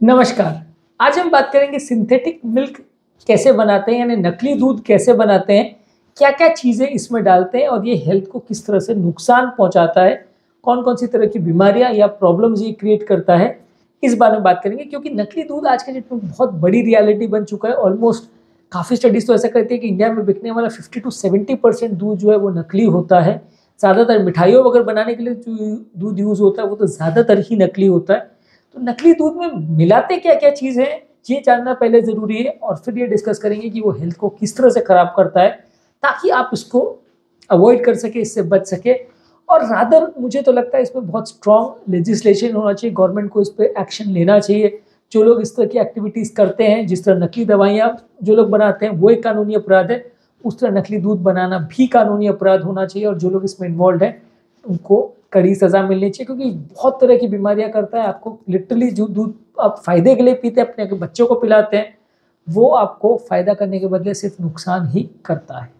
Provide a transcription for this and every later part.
नमस्कार। आज हम बात करेंगे सिंथेटिक मिल्क कैसे बनाते हैं, यानी नकली दूध कैसे बनाते हैं क्या क्या चीज़ें इसमें डालते हैं और ये हेल्थ को किस तरह से नुकसान पहुंचाता है कौन कौन सी तरह की बीमारियाँ या प्रॉब्लम्स ये क्रिएट करता है, इस बारे में बात करेंगे। क्योंकि नकली दूध आज के डेट में बहुत बड़ी रियलिटी बन चुका है। ऑलमोस्ट काफ़ी स्टडीज़ तो ऐसा कहती है कि इंडिया में बिकने वाला फिफ्टी टू सेवेंटी परसेंट दूध जो है वो नकली होता है। ज़्यादातर मिठाइयों वगैरह बनाने के लिए जो दूध यूज़ होता है, वो तो ज़्यादातर ही नकली होता है। तो नकली दूध में मिलाते क्या क्या चीज़ है? ये जानना पहले ज़रूरी है और फिर ये डिस्कस करेंगे कि वो हेल्थ को किस तरह से ख़राब करता है, ताकि आप इसको अवॉइड कर सके, इससे बच सके। और रादर मुझे तो लगता है इसमें बहुत स्ट्रॉन्ग लेजिस्लेशन होना चाहिए। गवर्नमेंट को इस पर एक्शन लेना चाहिए। जो लोग इस तरह की एक्टिविटीज़ करते हैं, जिस तरह नकली दवाइयाँ जो लोग बनाते हैं, वो एक कानूनी अपराध है। उस तरह नकली दूध बनाना भी कानूनी अपराध होना चाहिए और जो लोग इसमें इन्वॉल्व हैं, उनको कड़ी सज़ा मिलनी चाहिए, क्योंकि बहुत तरह की बीमारियाँ करता है आपको। लिटरली जो दूध आप फ़ायदे के लिए पीते हैं, अपने बच्चों को पिलाते हैं, वो आपको फ़ायदा करने के बदले सिर्फ़ नुकसान ही करता है।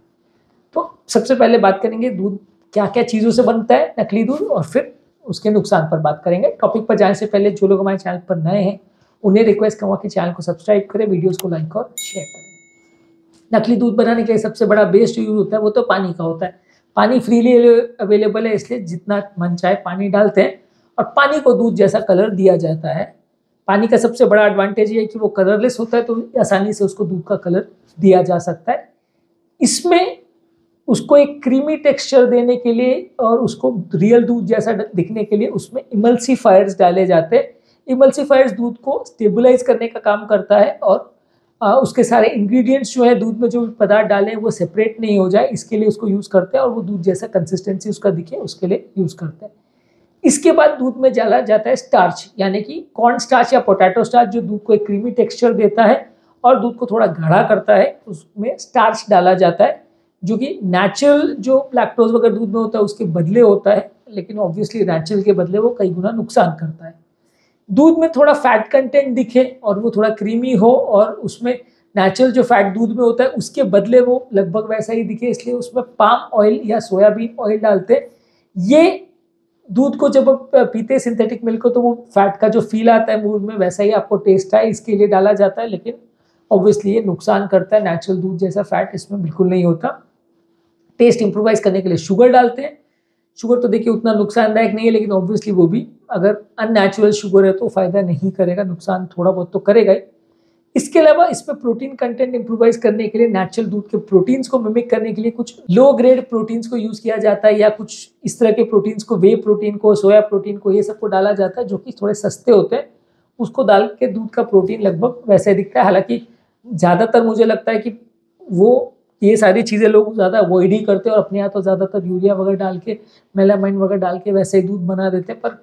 तो सबसे पहले बात करेंगे दूध क्या क्या चीज़ों से बनता है नकली दूध, और फिर उसके नुकसान पर बात करेंगे। टॉपिक पर जाने से पहले जो लोग हमारे चैनल पर नए हैं, उन्हें रिक्वेस्ट करूँगा कि चैनल को सब्सक्राइब करें वीडियोज़ को लाइक और शेयर करें। नकली दूध बनाने के लिए सबसे बड़ा बेस्ट यूज़ होता है, वो तो पानी का होता है। पानी फ्रीली अवेलेबल है, इसलिए जितना मन चाहे पानी डालते हैं और पानी को दूध जैसा कलर दिया जाता है। पानी का सबसे बड़ा एडवांटेज ये है कि वो कलरलेस होता है तो आसानी से उसको दूध का कलर दिया जा सकता है। इसमें उसको एक क्रीमी टेक्सचर देने के लिए और उसको रियल दूध जैसा दिखने के लिए उसमें इमल्सीफायर्स डाले जाते हैं। इमल्सीफायर्स दूध को स्टेबलाइज करने का काम करता है और उसके सारे इंग्रेडिएंट्स जो है, दूध में जो पदार्थ डाले, वो सेपरेट नहीं हो जाए, इसके लिए उसको यूज़ करते हैं और वो दूध जैसा कंसिस्टेंसी उसका दिखे, उसके लिए यूज़ करते हैं। इसके बाद दूध में डाला जाता है स्टार्च यानी कि कॉर्न स्टार्च या पोटैटो स्टार्च जो दूध को एक क्रीमी टेक्सचर देता है और दूध को थोड़ा गाढ़ा करता है, उसमें स्टार्च डाला जाता है, जो कि नेचुरल जो लैक्टोज वगैरह दूध में होता है, उसके बदले होता है, लेकिन ऑब्वियसली नेचुरल के बदले वो कई गुना नुकसान करता है। दूध में थोड़ा फैट कंटेंट दिखे और वो थोड़ा क्रीमी हो और उसमें नेचुरल जो फैट दूध में होता है, उसके बदले वो लगभग वैसा ही दिखे, इसलिए उसमें पाम ऑयल या सोयाबीन ऑयल डालते हैं। ये दूध को जब आप पीते हैं सिंथेटिक मिल्क को तो वो फैट का जो फील आता है मूड में वैसा ही आपको टेस्ट आए, इसके लिए डाला जाता है, लेकिन ऑब्वियसली ये नुकसान करता है नेचुरल दूध जैसा फैट इसमें बिल्कुल नहीं होता। टेस्ट इंप्रोवाइज करने के लिए शुगर डालते हैं। शुगर तो देखिए उतना नुकसानदायक नहीं है, लेकिन ऑब्वियसली वो भी अगर अननेचुरल शुगर है तो फ़ायदा नहीं करेगा, नुकसान थोड़ा बहुत तो करेगा ही। इसके अलावा इसमें प्रोटीन कंटेंट इंप्रोवाइज करने के लिए नेचुरल दूध के प्रोटीन्स को मिमिक करने के लिए कुछ लो ग्रेड प्रोटीन्स को यूज़ किया जाता है, या कुछ इस तरह के प्रोटीन्स को वे प्रोटीन को सोया प्रोटीन को, ये सबको डाला जाता है, जो कि थोड़े सस्ते होते हैं। उसको डाल के दूध का प्रोटीन लगभग वैसे दिखता है, हालाँकि ज़्यादातर मुझे लगता है कि वो ये सारी चीज़ें लोग ज़्यादा अवॉइड ही करते हैं और अपने यहाँ तो ज़्यादातर यूरिया वगैरह डाल के मेलामाइन वगैरह डाल के वैसे ही दूध बना देते हैं, पर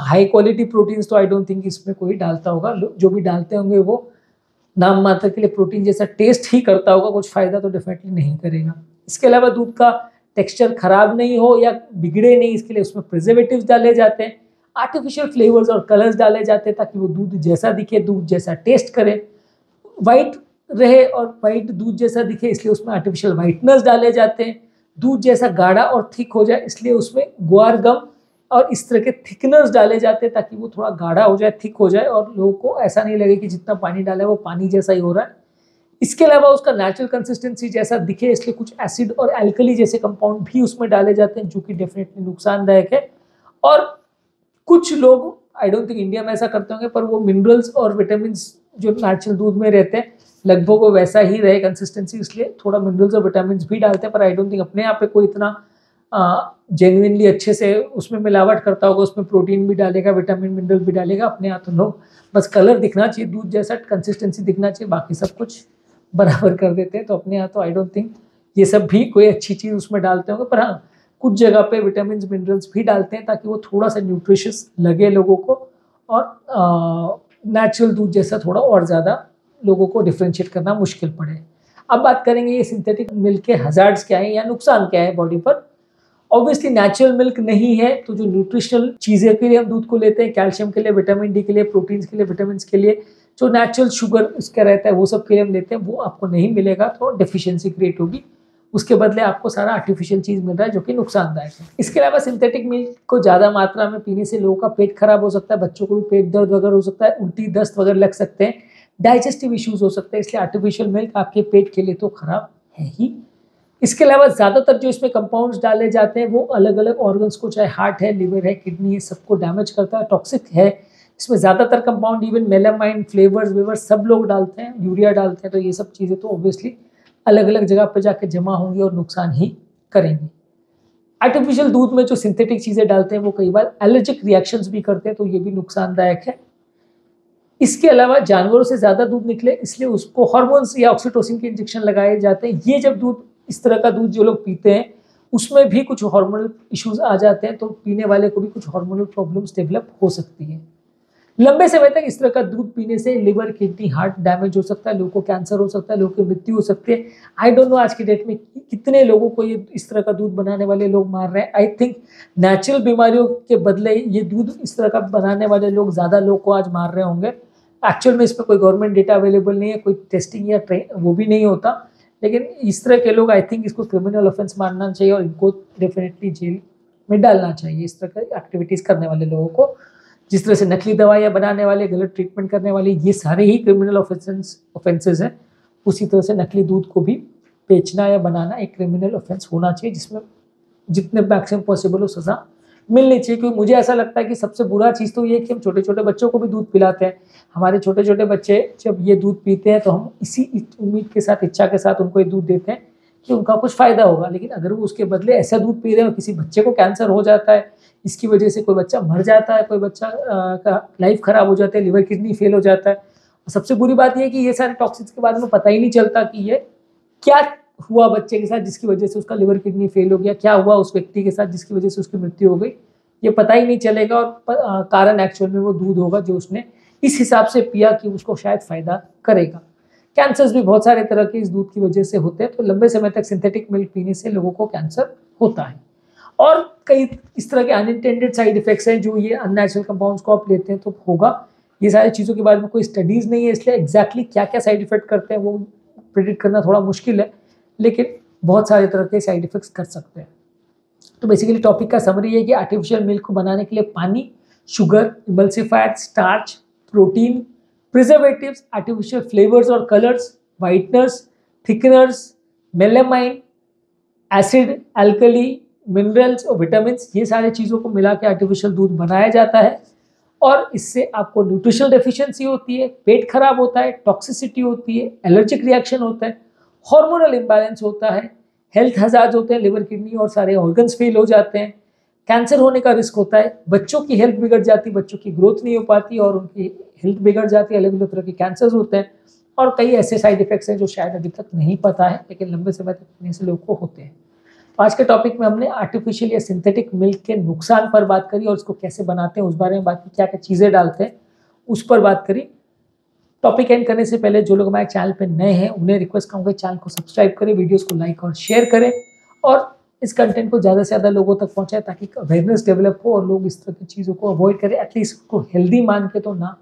हाई क्वालिटी प्रोटीन्स तो आई डोंट थिंक इसमें कोई डालता होगा। जो भी डालते होंगे वो नाम मात्र के लिए प्रोटीन जैसा टेस्ट ही करता होगा, कुछ फ़ायदा तो डेफिनेटली नहीं करेगा। इसके अलावा दूध का टेक्सचर खराब नहीं हो या बिगड़े नहीं, इसके लिए उसमें प्रिजर्वेटिव डाले जाते हैं आर्टिफिशियल फ्लेवर्स और कलर्स डाले जाते हैं ताकि वो दूध जैसा दिखे, दूध जैसा टेस्ट करे। वाइट रहे और वाइट दूध जैसा दिखे, इसलिए उसमें आर्टिफिशियल वाइटनर्स डाले जाते हैं। दूध जैसा गाढ़ा और थिक हो जाए, इसलिए उसमें ग्वार गम और इस तरह के थिकनर्स डाले जाते हैं ताकि वो थोड़ा गाढ़ा हो जाए थिक हो जाए और लोगों को ऐसा नहीं लगे कि जितना पानी डाला है वो पानी जैसा ही हो रहा है। इसके अलावा उसका नेचुरल कंसिस्टेंसी जैसा दिखे, इसलिए कुछ एसिड और एल्कली जैसे कंपाउंड भी उसमें डाले जाते हैं, जो कि डेफिनेटली नुकसानदायक है। और कुछ लोग आई डोंट थिंक इंडिया में ऐसा करते होंगे, पर वो मिनरल्स और विटामिन जो नेचुरल दूध में रहते हैं लगभग वो वैसा ही रहे कंसिस्टेंसी इसलिए थोड़ा मिनरल्स और विटामिन भी डालते हैं, पर आई डोंट थिंक अपने आप पे कोई इतना जेन्यनली अच्छे से उसमें मिलावट करता होगा, उसमें प्रोटीन भी डालेगा विटामिन मिनरल भी डालेगा, अपने यहाँ तो लोग बस कलर दिखना चाहिए, दूध जैसा कंसिस्टेंसी दिखना चाहिए, बाकी सब कुछ बराबर कर देते हैं तो अपने यहाँ तो आई डोंट थिंक ये सब भी कोई अच्छी चीज़ उसमें डालते होंगे, पर हाँ कुछ जगह पे विटामिन मिनरल्स भी डालते हैं, ताकि वो थोड़ा सा न्यूट्रिशियस लगे लोगों को, और नेचुरल दूध जैसा थोड़ा और ज़्यादा लोगों को डिफ्रेंशिएट करना मुश्किल पड़े। अब बात करेंगे ये सिंथेटिक मिल्क के हजार्ड्स क्या हैं या नुकसान क्या है बॉडी पर? ऑब्वियसली नेचुरल मिल्क नहीं है तो जो न्यूट्रिशनल चीज़ें के लिए हम दूध को लेते हैं कैल्शियम के लिए विटामिन डी के लिए प्रोटीन्स के लिए विटामिन के लिए, जो नेचुरल शुगर इसका रहता है, वो सब के लिए हम लेते हैं, वो आपको नहीं मिलेगा तो डिफिशियंसी क्रिएट होगी। उसके बदले आपको सारा आर्टिफिशियल चीज़ मिल रहा है जो कि नुकसानदायक है। इसके अलावा सिंथेटिक मिल्क को ज़्यादा मात्रा में पीने से लोगों का पेट खराब हो सकता है, बच्चों को भी पेट दर्द वगैरह हो सकता है, उल्टी दस्त वगैरह लग सकते हैं। डाइजेस्टिव इश्यूज़ हो सकते हैं, इसलिए आर्टिफिशियल मिल्क आपके पेट के लिए तो खराब है ही। इसके अलावा ज़्यादातर जो इसमें कंपाउंड्स डाले जाते हैं, वो अलग अलग ऑर्गन्स को, चाहे हार्ट है लिवर है किडनी है, सबको डैमेज करता है टॉक्सिक है। इसमें ज़्यादातर कंपाउंड इवन मेलामाइन फ्लेवर्स वेवर्स सब लोग डालते हैं यूरिया डालते हैं तो ये सब चीज़ें तो ऑब्वियसली अलग अलग जगह पर जाके जमा होंगी और नुकसान ही करेंगी। आर्टिफिशियल दूध में जो सिंथेटिक चीज़ें डालते हैं, वो कई बार एलर्जिक रिएक्शंस भी करते हैं तो ये भी नुकसानदायक है। इसके अलावा जानवरों से ज़्यादा दूध निकले, इसलिए उसको हॉर्मोन्स या ऑक्सीटोसिन के इंजेक्शन लगाए जाते हैं। ये जब दूध, इस तरह का दूध जो लोग पीते हैं, उसमें भी कुछ हार्मोनल इश्यूज़ आ जाते हैं तो पीने वाले को भी कुछ हार्मोनल प्रॉब्लम्स डेवलप हो सकती है। लंबे समय तक इस तरह का दूध पीने से लिवर किडनी हार्ट डैमेज हो सकता है, लोगों को कैंसर हो सकता है, लोगों की मृत्यु हो सकती है। आई डोंट नो आज की डेट में कितने लोगों को ये इस तरह का दूध बनाने वाले लोग मार रहे हैं। आई थिंक नेचुरल बीमारियों के बदले ये दूध इस तरह का बनाने वाले लोग, ज़्यादा लोग को आज मार रहे होंगे। एक्चुअल में इस पर कोई गवर्नमेंट डेटा अवेलेबल नहीं है, कोई टेस्टिंग या ट्रेन वो भी नहीं होता। लेकिन इस तरह के लोग आई थिंक इसको क्रिमिनल ऑफेंस मानना चाहिए और इनको डेफिनेटली जेल में डालना चाहिए, इस तरह की एक्टिविटीज़ करने वाले लोगों को। जिस तरह से नकली दवाइयाँ बनाने वाले, गलत ट्रीटमेंट करने वाले, ये सारे ही क्रिमिनल ऑफेंस ऑफेंसेज हैं। उसी तरह से नकली दूध को भी बेचना या बनाना एक क्रिमिनल ऑफेंस होना चाहिए, जिसमें जितने मैक्सिमम पॉसिबल हो सज़ा मिलनी चाहिए, क्योंकि मुझे ऐसा लगता है कि सबसे बुरा चीज़ तो ये कि हम छोटे छोटे बच्चों को भी दूध पिलाते हैं। हमारे छोटे छोटे बच्चे जब ये दूध पीते हैं तो हम इसी उम्मीद के साथ, इच्छा के साथ उनको ये दूध देते हैं कि उनका कुछ फ़ायदा होगा। लेकिन अगर वो उसके बदले ऐसा दूध पी रहे हैं और किसी बच्चे को कैंसर हो जाता है, इसकी वजह से कोई बच्चा मर जाता है, कोई बच्चा का लाइफ ख़राब हो जाता है, लिवर किडनी फेल हो जाता है और सबसे बुरी बात यह है कि ये सारे टॉक्सिक्स के बारे में पता ही नहीं चलता कि ये क्या हुआ बच्चे के साथ जिसकी वजह से उसका लिवर किडनी फेल हो गया, क्या हुआ उस व्यक्ति के साथ जिसकी वजह से उसकी मृत्यु हो गई, ये पता ही नहीं चलेगा और कारण एक्चुअल में वो दूध होगा जो उसने इस हिसाब से पिया कि उसको शायद फ़ायदा करेगा। कैंसर्स भी बहुत सारे तरह के इस दूध की वजह से होते हैं तो लंबे समय तक सिंथेटिक मिल्क पीने से लोगों को कैंसर होता है। और कई इस तरह के अनइंटेंडेड साइड इफेक्ट्स हैं जो ये अननेचुरल कंपाउंड्स को आप लेते हैं तो होगा। ये सारी चीज़ों के बारे में कोई स्टडीज़ नहीं है, इसलिए एग्जैक्टली exactly क्या क्या साइड इफ़ेक्ट करते हैं वो प्रिडिक्ट करना थोड़ा मुश्किल है। लेकिन बहुत सारे तरह के साइड इफेक्ट्स कर सकते हैं। तो बेसिकली टॉपिक का समरी है कि आर्टिफिशियल मिल्क को बनाने के लिए पानी sugar emulsifier starch protein preservatives artificial flavours और colours whiteners thickeners melamine acid alkali minerals और विटामिन ये सारे चीज़ों को मिला के आर्टिफिशियल दूध बनाया जाता है। और इससे आपको न्यूट्रिशनल डेफिशिएंसी होती है, पेट खराब होता है टॉक्सिसिटी होती है एलर्जिक रिएक्शन होता है। हार्मोनल इम्बैलेंस होता है हेल्थ हजार्ड होते हैं लिवर किडनी और सारे ऑर्गन्स फेल हो जाते हैं। कैंसर होने का रिस्क होता है, बच्चों की हेल्थ बिगड़ जाती है बच्चों की ग्रोथ नहीं हो पाती और उनकी हेल्थ बिगड़ जाती है अलग अलग तरह के कैंसर होते हैं और कई ऐसे साइड इफेक्ट्स हैं जो शायद अभी तक नहीं पता है, लेकिन लंबे समय तक पीने से लोग को होते हैं। आज के टॉपिक में हमने आर्टिफिशियल या सिंथेटिक मिल्क के नुकसान पर बात करी और उसको कैसे बनाते हैं, उस बारे में बात की क्या क्या चीज़ें डालते हैं, उस पर बात करी। टॉपिक एंड करने से पहले जो लोग हमारे चैनल पर नए हैं, उन्हें रिक्वेस्ट करूँगा चैनल को सब्सक्राइब करें वीडियोज़ को लाइक और शेयर करें और इस कंटेंट को ज़्यादा से ज़्यादा लोगों तक पहुँचाए ताकि अवेयरनेस डेवलप हो और लोग इस तरह की चीज़ों को अवॉइड करें एटलीस्ट उसको हेल्दी मान के तो ना